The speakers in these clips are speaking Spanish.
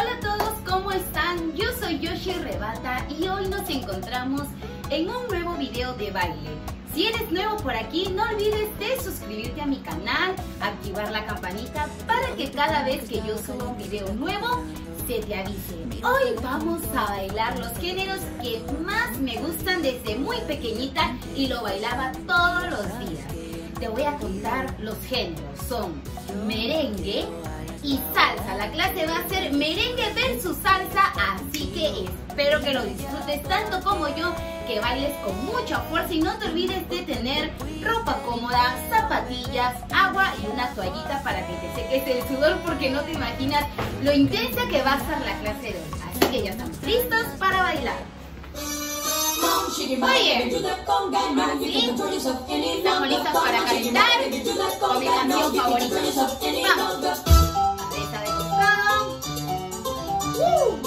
Hola a todos, ¿cómo están? Yo soy Yoshi Rebata y hoy nos encontramos en un nuevo video de baile. Si eres nuevo por aquí, no olvides de suscribirte a mi canal, activar la campanita para que cada vez que yo suba un video nuevo, se te avise. Hoy vamos a bailar los géneros que más me gustan desde muy pequeñita y lo bailaba todos los días. Te voy a contar los géneros. Son merengue, y salsa. La clase va a ser merengue versus salsa, así que espero que lo disfrutes tanto como yo, que bailes con mucha fuerza y no te olvides de tener ropa cómoda, zapatillas, agua y una toallita para que te seques el sudor porque no te imaginas lo intensa que va a ser la clase de hoy. Así que ya estamos listos para bailar. Oye, estamos listos para calentar con mi canción favorita. Vamos. Woo!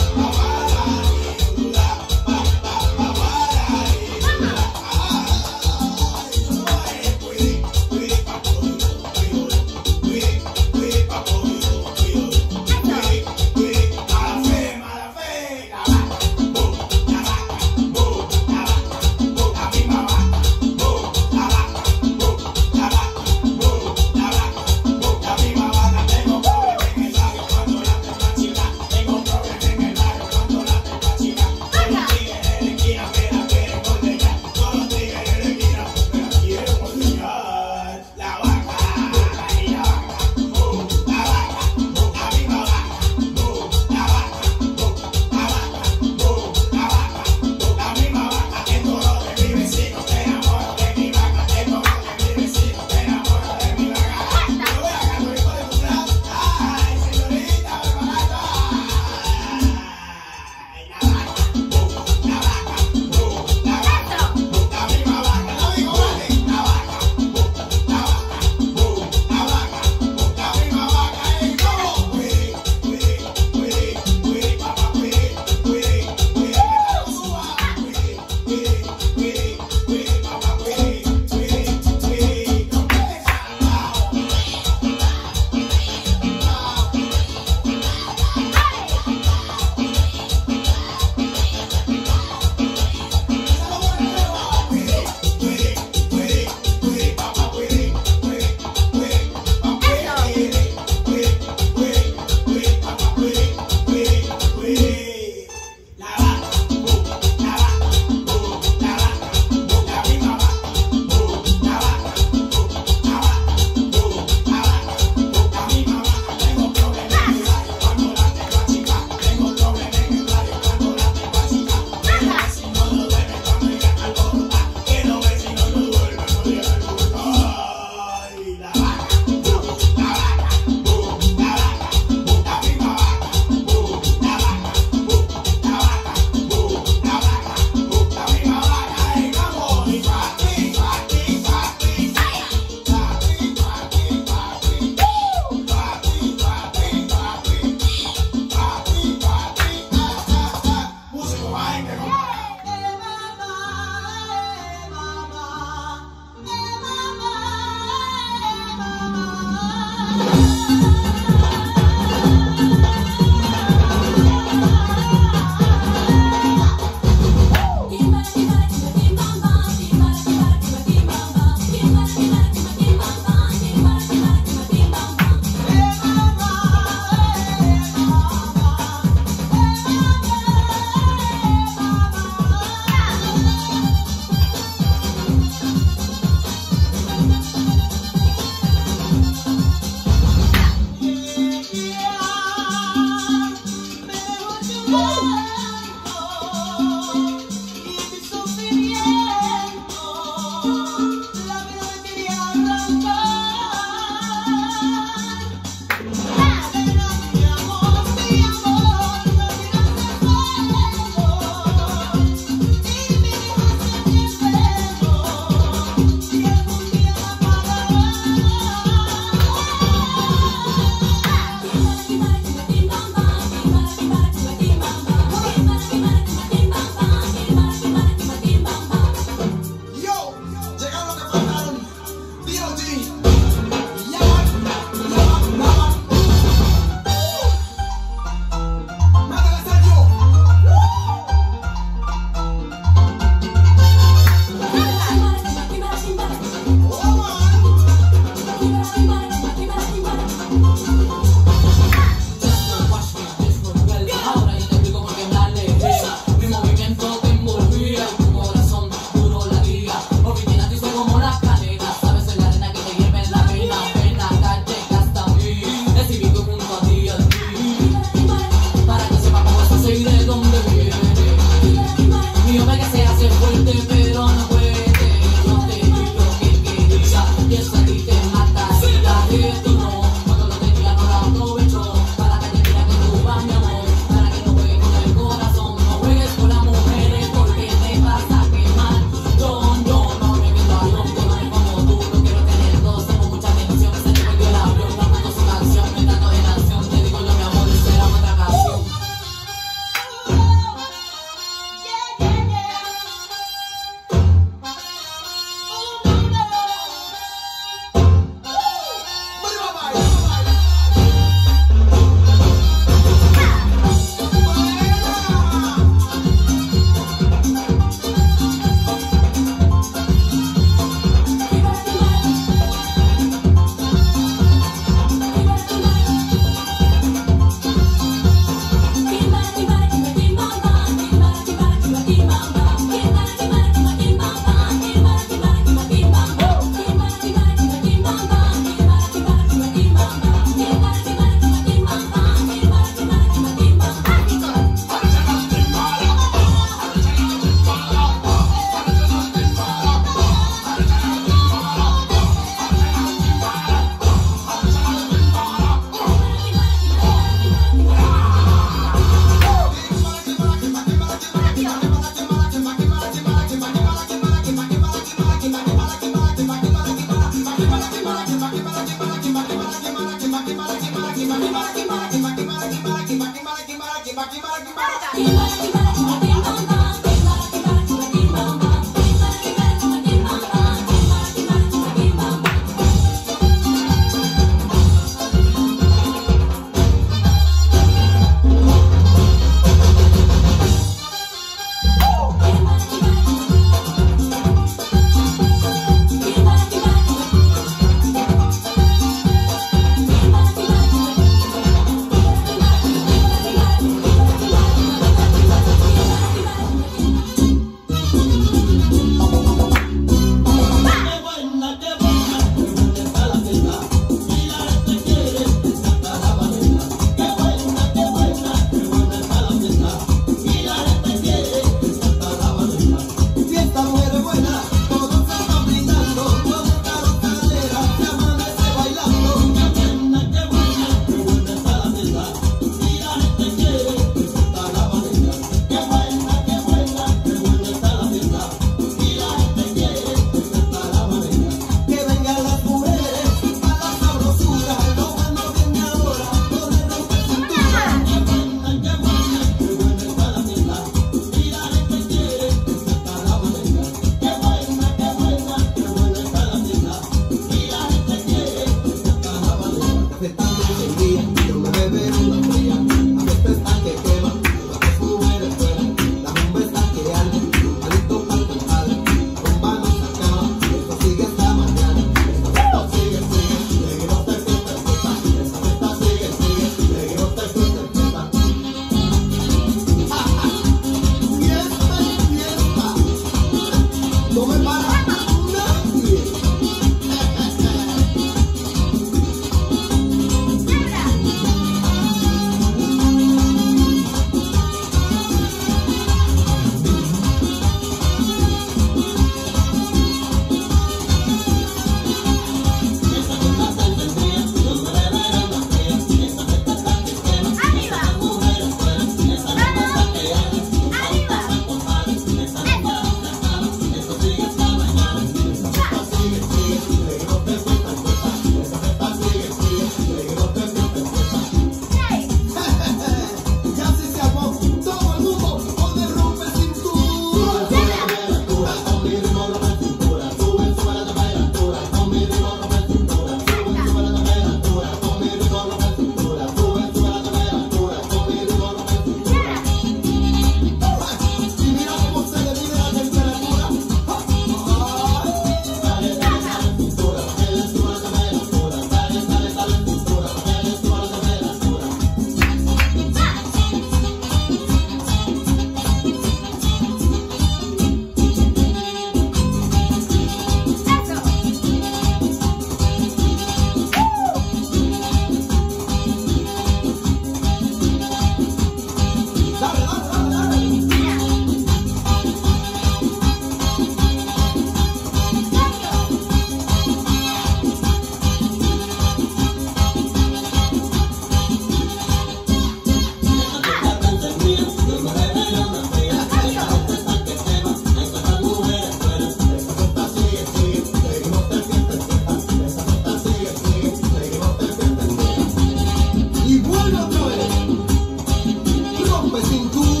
hombre sin culpa.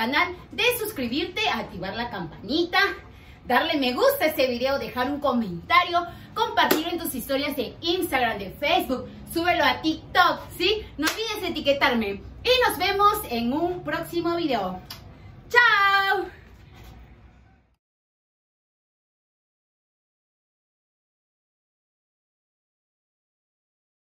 Canal de suscribirte, activar la campanita, darle me gusta a este video, dejar un comentario, compartir en tus historias de Instagram, de Facebook, súbelo a TikTok, ¿sí? No olvides etiquetarme y nos vemos en un próximo video. ¡Chao!